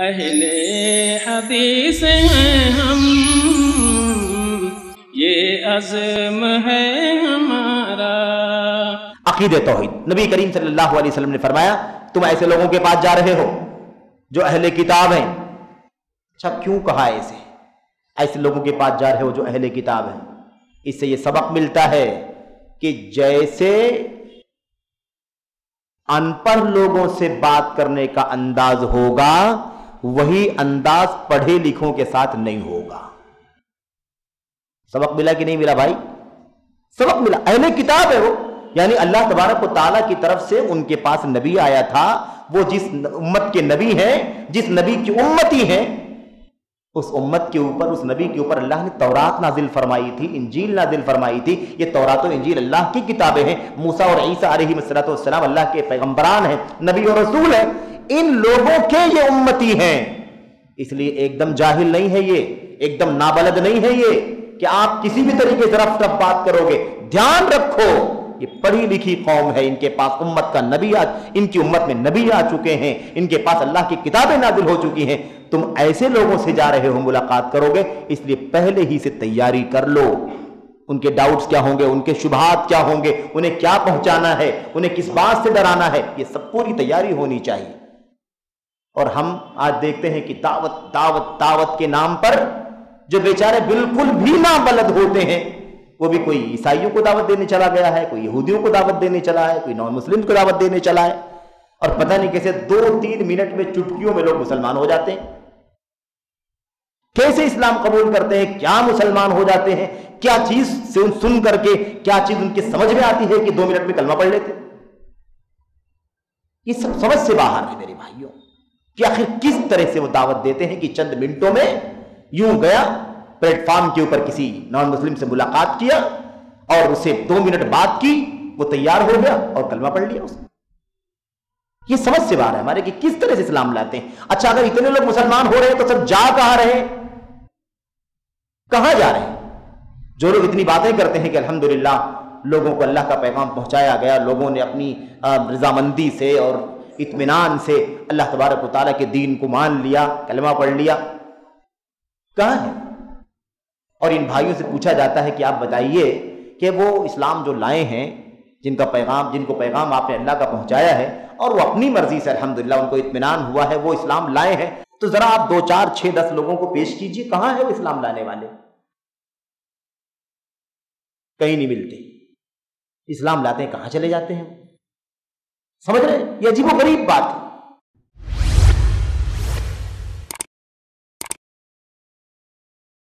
اہل حدیث ہیں ہم۔ یہ عزم ہے ہمارا۔ عقید توحید۔ نبی کریم صلی اللہ علیہ وسلم نے فرمایا، تم ایسے لوگوں کے پاس جا رہے ہو جو اہل کتاب ہیں۔ اچھا کیوں کہا ایسے ایسے لوگوں کے پاس جا رہے ہو جو اہل کتاب ہیں۔ اس سے یہ سبق ملتا ہے کہ جیسے ان پڑھ لوگوں سے بات کرنے کا انداز ہوگا وہی انداز پڑھے لکھوں کے ساتھ نہیں ہوگا۔ سبق ملا کہ نہیں ملا بھائی؟ سبق ملا۔ اہل کتاب ہے وہ۔ یعنی اللہ تبارک و تعالیٰ کی طرف سے ان کے پاس نبی آیا تھا۔ وہ جس امت کے نبی ہیں، جس نبی کی امتی ہیں، اس امت کے اوپر، اس نبی کے اوپر اللہ نے تورات نازل فرمائی تھی، انجیل نازل فرمائی تھی۔ یہ تورات و انجیل اللہ کی کتابیں ہیں۔ موسا اور عیسیٰ علیہ مسلط والسلام اللہ کے پیغمبران ہیں، نبی اور رسول ہیں۔ ان لوگوں کے یہ امتی ہیں۔ اس لیے ایک دم جاہل نہیں ہے یہ، ایک دم نابلد نہیں ہے یہ کہ آپ کسی بھی طریقے سے رف رف بات کرو گے۔ دھیان رکھو، یہ پڑھی لکھی قوم ہے۔ ان کے پاس امت کا نبی آ، ان کی امت میں نبی آ چکے ہیں۔ ان کے پاس اللہ کی کتابیں نازل ہو چکی ہیں۔ تم ایسے لوگوں سے جا رہے ہو، ملاقات کرو گے۔ اس لیے پہلے ہی سے تیاری کر لو۔ ان کے ڈاؤٹس کیا ہوں گے؟ ان کے شبہات کیا ہوں گے؟ انہیں کیا پہنچانا ہے؟ انہیں کس بات سے ڈرانا ہے؟ یہ سب پوری تیاری ہونی چاہیے۔ اور ہم آج دیکھتے ہیں کہ دعوت دعوت دعوت کے نام پر جو بیچارے بالکل بھی نابلد ہوتے ہیں، وہ بھی کوئی عیسائیوں کو دعوت دینے چلا گیا ہے، کوئی یہودیوں کو دعوت دینے چلا ہے، کوئی نان مسلم کو دعوت دینے چلا ہے۔ اور پتہ نہیں کیسے دو، تین منٹ میں چٹکیوں میں لوگ مسلمان ہو جاتے ہیں۔ کیسے اسلام قبول کرتے ہیں؟ کیا مسلمان ہو جاتے ہیں؟ کیا چیز سے سن کر کے، کیا چیز ان کی سمجھ میں آتی ہے کہ دو منٹ میں کلمہ پڑھ لیتے یہ سب سمجھ سے باہر ہے میرے بھائیوں۔ کہ آخر کس طرح سے وہ دعوت دیتے ہیں کہ چند منٹوں میں یوں گیا، پلیٹ فارم کے اوپر کسی نان مسلم سے ملاقات کیا اور اسے دو منٹ بات کی وہ تیار ہو گیا اور کلمہ پڑھ لیا اس نے۔ یہ سمجھ سے باہر ہے ہمارے کہ کس طرح سے اسلام لاتے ہیں۔ اچھا اگر اتنے لوگ مسلمان ہو رہے ہیں تو سب جا کہاں رہے کہاں جا رہے ہیں؟ جو لوگ اتنی باتیں کرتے ہیں کہ الحمدللہ لوگوں کو اللہ کا پیغام پہنچایا گیا، لوگوں نے اپنی رضامندی سے اور اطمینان سے اللہ تبارک و تعالیٰ کے دین کو مان لیا، کلمہ پڑھ لیا۔ کہاں ہے؟ اور ان بھائیوں سے پوچھا جاتا ہے کہ آپ بتائیے کہ وہ اسلام جو لائے ہیں، جن کا پیغام، جن کو پیغام آپ نے اللہ کا پہنچایا ہے، اور وہ اپنی مرضی سے الحمدللہ ان کو اطمینان ہوا ہے، وہ اسلام لائے ہیں۔ تو ذرا آپ دو چار چھ دس لوگوں کو پیش کیجیے، کہاں ہے وہ اسلام لانے والے؟ کہیں نہیں ملتے۔ اسلام لاتے ہیں، کہاں چلے جاتے ہیں؟ سمجھ رہے یہ عجیب و غریب بات ہے۔